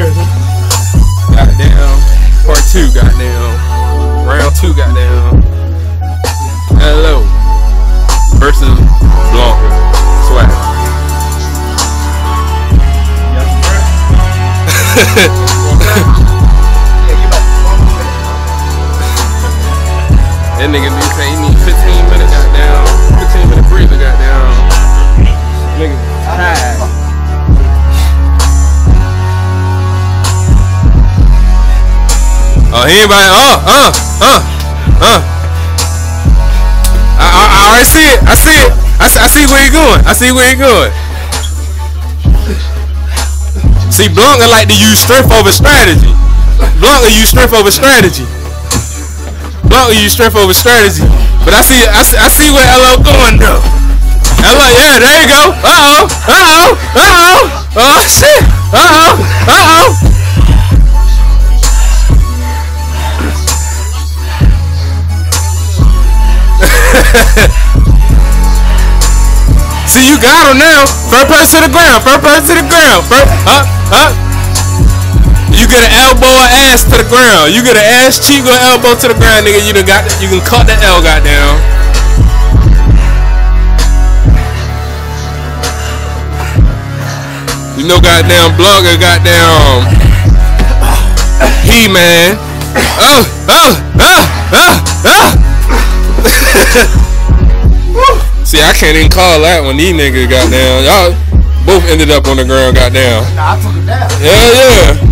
Goddamn. Part two, goddamn. Round two, goddamn. Hello. Versus Blonka. Swag. That nigga be saying he need 15 minute goddamn, Oh, he ain't by, uh, uh, uh, uh. I, I, I already see it. I see it. I see, I see where he going. I see where he going. See, Blonka like to use strength over strategy. Blonka use strength over strategy. Blonka use strength over strategy. But I see, I see, I see where LO going though. LO, yeah, there you go. Uh oh, uh oh, uh oh, oh shit, uh oh, See, you got him now. First person to the ground. First person to the ground. First, huh, huh. You get an elbow or ass to the ground. You get an ass cheek or elbow to the ground, nigga. You done got. You can cut the L, goddamn. You know, goddamn blogger, goddamn. He man. Oh, oh, oh, oh, oh. See, I can't even call that one. These niggas got down. Y'all both ended up on the ground, got down. Nah, I took it down. Yeah, yeah.